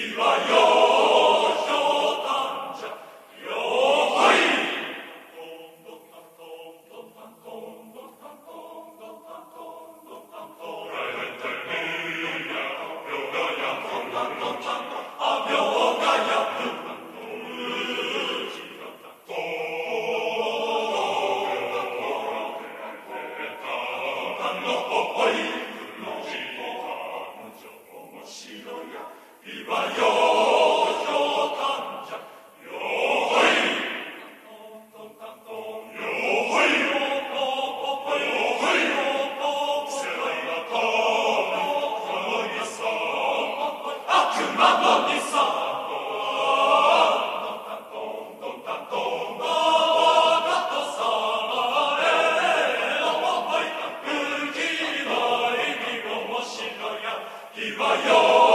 Viva Dios! Viva Dios!